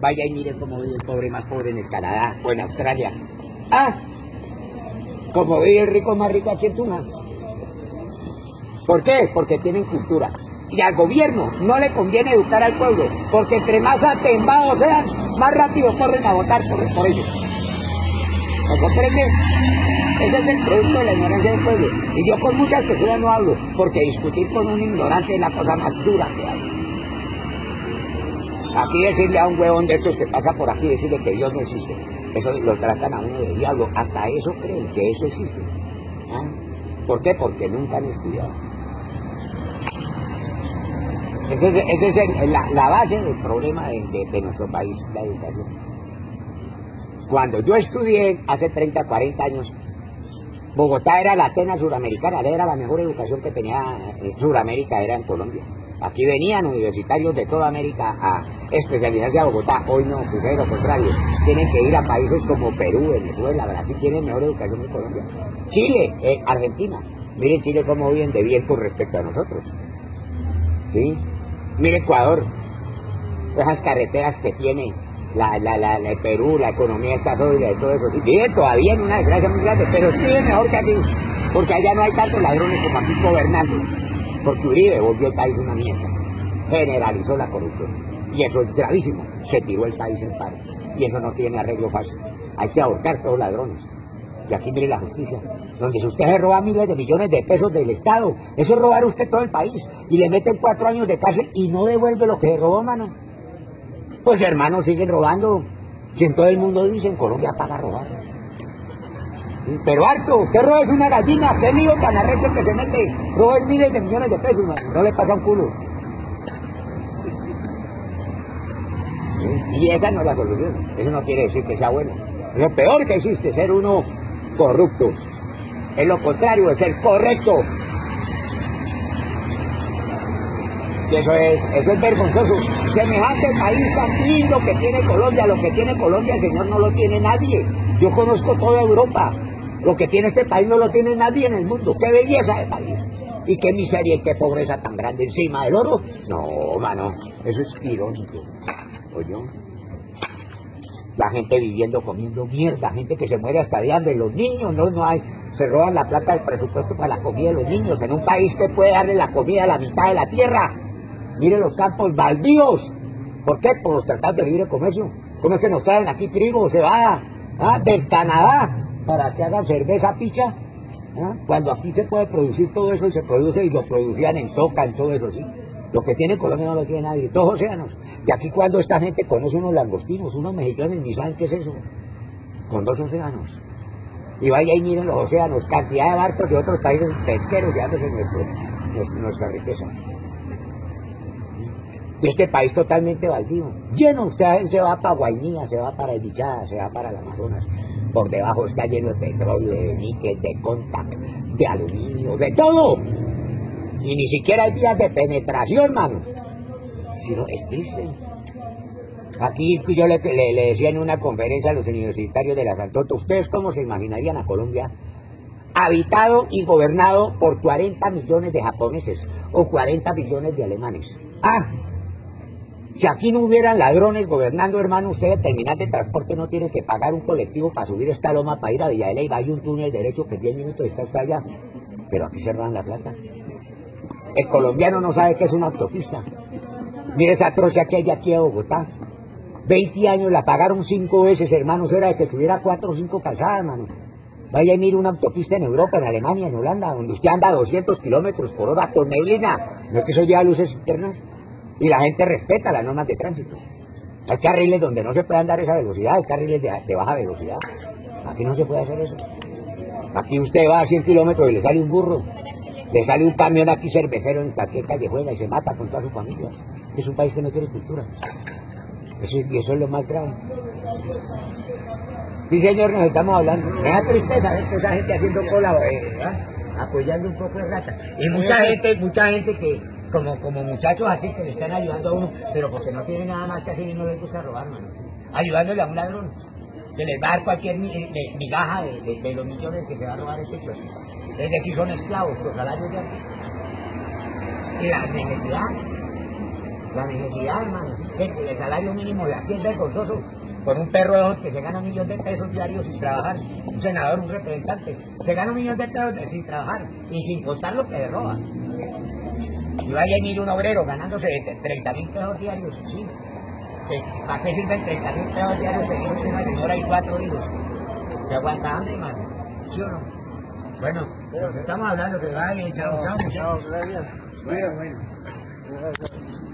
Vaya y mire cómo vive el pobre más pobre en el Canadá o en Australia. Ah, como vive el rico más rico aquí en Tunas. ¿Por qué? Porque tienen cultura. Y al gobierno no le conviene educar al pueblo, porque entre más atembados sean, más rápido corren a votar por, por ellos. ¿Me comprende? Ese es el producto de la ignorancia del pueblo. Y yo con muchas personas no hablo, porque discutir con un ignorante es la cosa más dura que hay. Aquí decirle a un huevón de estos que pasa por aquí, decirle que Dios no existe. Eso lo tratan a uno de diablo. Hasta eso creen que eso existe. ¿Ah? ¿Por qué? Porque nunca han estudiado. Esa es, la, base del problema de, nuestro país, la educación. Cuando yo estudié hace 30, 40 años, Bogotá era la Atenas suramericana, era la mejor educación que tenía eh, Suramérica, era en Colombia. Aquí venían universitarios de toda América a especializarse a Bogotá. Hoy no, pues lo contrario. Tienen que ir a países como Perú, Venezuela, Brasil, tienen mejor educación que Colombia. Chile, eh, Argentina. Miren Chile cómo viven de bien con respecto a nosotros. ¿Sí? Mire Ecuador, esas carreteras que tiene la, la, la, Perú, la economía está sólida y todo eso. vive todavía en una desgracia muy grande, pero vive mejor que aquí, porque allá no hay tantos ladrones como aquí gobernando. Porque Uribe volvió el país una mierda, generalizó la corrupción. Y eso es gravísimo, se tiró el país en paro. Y eso no tiene arreglo fácil. Hay que ahorcar a todos los ladrones. Y aquí mire la justicia, donde si usted se roba miles de millones de pesos del Estado, eso es robar usted todo el país. Y le meten cuatro años de cárcel y no devuelve lo que se robó, mano. Pues hermanos, siguen robando. Si en todo el mundo dicen Colombia paga robar. Pero harto, usted roba es una gallina, qué lío tan arrecho que se mete, roba miles de millones de pesos, no le pasa un culo. Y esa no es la solución, eso no quiere decir que sea bueno. Lo peor que existe, ser uno corrupto. Es lo contrario de ser correcto. Y eso es, eso es vergonzoso. Semejante país tan lindo que tiene Colombia, lo que tiene Colombia, el Señor, no lo tiene nadie. Yo conozco toda Europa. Lo que tiene este país no lo tiene nadie en el mundo. ¡Qué belleza de país! Y qué miseria y qué pobreza tan grande encima del oro. No, mano, eso es irónico. Oye, la gente viviendo comiendo mierda, gente que se muere hasta de hambre, los niños no, no hay, se roban la plata del presupuesto para la comida de los niños, en un país que puede darle la comida a la mitad de la tierra. Mire los campos baldíos. ¿Por qué? Por los tratados de libre comercio. ¿Cómo es que nos traen aquí trigo, cebada, ¿ah? del Canadá, para que hagan cerveza picha? Cuando aquí se puede producir todo eso y se produce y lo producían en Toca, en todo eso, sí. Lo que tiene Colombia no lo tiene nadie, dos océanos. Y aquí cuando esta gente conoce unos langostinos, unos mexicanos, ni saben qué es eso, con dos océanos. Y vaya y miren los océanos, cantidad de barcos de otros países pesqueros llevándose nuestro, nuestra riqueza. Y este país totalmente baldío, lleno, usted se va para Guainía, se va para Evichada, se va para el Amazonas. Por debajo está lleno de petróleo, de níquel, de contact, de aluminio, de todo. Y ni siquiera hay vías de penetración, mano. Sino es triste. Aquí yo le, decía en una conferencia a los universitarios de la Santoto, ¿ustedes cómo se imaginarían a Colombia habitado y gobernado por 40 millones de japoneses o 40 millones de alemanes? Ah, si aquí no hubieran ladrones gobernando, hermano, usted de terminal de transporte no tiene que pagar un colectivo para subir esta loma para ir a Villa de Leyva. Hay un túnel derecho que en 10 minutos está hasta allá. Pero aquí se dan la plata. El colombiano no sabe qué es una autopista. Mire esa trocha que hay aquí a Bogotá. 20 años la pagaron cinco veces, hermanos, era de que tuviera cuatro o cinco calzadas, hermano. Vaya y mire una autopista en Europa, en Alemania, en Holanda, donde usted anda a 200 kilómetros por hora con neblina. No es que eso lleva luces internas. Y la gente respeta las normas de tránsito. Hay carriles donde no se puede andar esa velocidad, hay carriles de, baja velocidad. Aquí no se puede hacer eso. Aquí usted va a 100 kilómetros y le sale un burro. Le sale un camión aquí cervecero en cualquier callejuela y se mata con toda su familia. Es un país que no tiene cultura. Eso, y eso es lo más grave. Sí, señor, nos estamos hablando. Me da tristeza ver esa gente haciendo cola, eh, apoyando un poco de rata. Y mucha gente, mucha gente que, como, como muchachos así, que le están ayudando a uno, pero porque no tienen nada más que hacer y no les gusta robar, mano. Ayudándole a un ladrón. Que les va a dar cualquier migaja de, los millones que se va a robar este pueblo. Es decir, son esclavos, los salarios de Y la necesidad, la necesidad, hermano. el salario mínimo de aquí es vergonzoso. Con un perro de ojos que se gana un millón de pesos diarios sin trabajar, un senador, un representante, se gana un millón de pesos sin trabajar y sin costar lo que le roba. Y vaya y mire un obrero ganándose 30 mil pesos diarios, sí. ¿Para qué sirven 30 mil pesos diarios teniendo una señora y cuatro hijos? ¿Se aguanta hambre, más? ¿Sí o no? Bueno, nos estamos hablando, que vaya bien, chao, chao. Chao, gracias. Bueno, bueno.